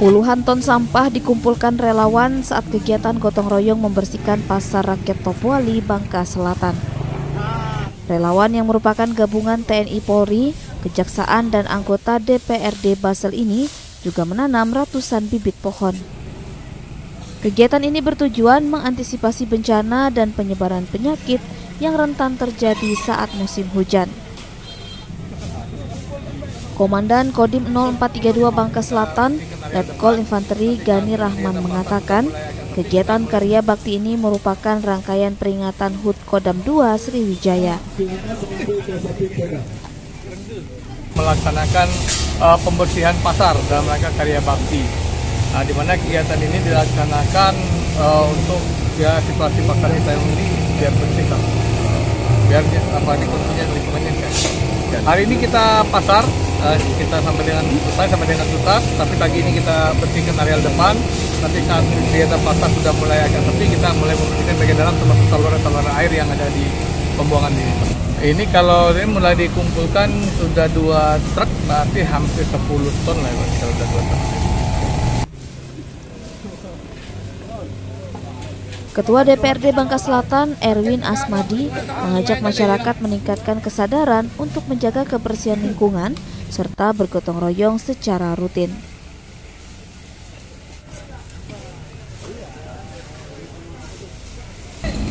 Puluhan ton sampah dikumpulkan relawan saat kegiatan gotong royong membersihkan pasar rakyat Topuali, Bangka Selatan. Relawan yang merupakan gabungan TNI Polri, Kejaksaan dan anggota DPRD Basel ini juga menanam ratusan bibit pohon. Kegiatan ini bertujuan mengantisipasi bencana dan penyebaran penyakit yang rentan terjadi saat musim hujan. Komandan Kodim 0432 Bangka Selatan, Letkol Infanteri Gani Rahman mengatakan, kegiatan karya bakti ini merupakan rangkaian peringatan HUT Kodam 2 Sriwijaya. Melaksanakan uh, pembersihan pasar dalam rangka karya bakti, nah, di mana kegiatan ini dilaksanakan uh, untuk ya situasi pasar kita ini biar bersih, biar apa lingkungannya lingkungannya Hari ini kita pasar, uh, kita sampai dengan selesai sampai dengan tuntas, tapi pagi ini kita bersihkan area depan. Nanti saat kegiatan pasar sudah mulai akan sepi, kita mulai membersihkan bagian dalam termasuk saluran-saluran air yang ada di pembuangan ini. Ini kalau ini mulai dikumpulkan sudah dua truk, berarti hampir 10 ton lah kalau sudah dua truk. Ketua DPRD Bangka Selatan, Erwin Asmadi, mengajak masyarakat meningkatkan kesadaran untuk menjaga kebersihan lingkungan serta bergotong royong secara rutin.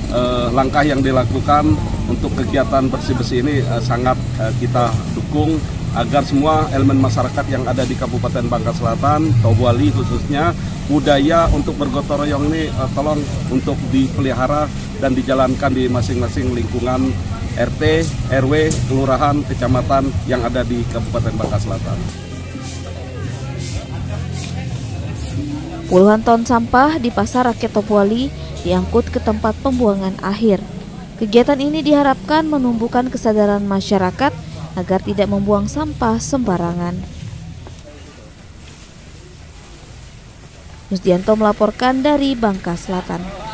Uh, langkah yang dilakukan untuk kegiatan bersih-bersih ini uh, sangat uh, kita dukung agar semua elemen masyarakat yang ada di Kabupaten Bangka Selatan, Tobuali khususnya, budaya untuk bergotong royong ini uh, tolong untuk dipelihara dan dijalankan di masing-masing lingkungan RT, RW, kelurahan, kecamatan yang ada di Kabupaten Bangka Selatan. Puluhan ton sampah di pasar rakyat Tobuali diangkut ke tempat pembuangan akhir. Kegiatan ini diharapkan menumbuhkan kesadaran masyarakat agar tidak membuang sampah sembarangan. Musdianto melaporkan dari Bangka Selatan.